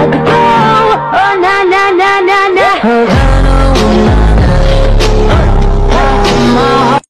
let go. Oh na na na na na.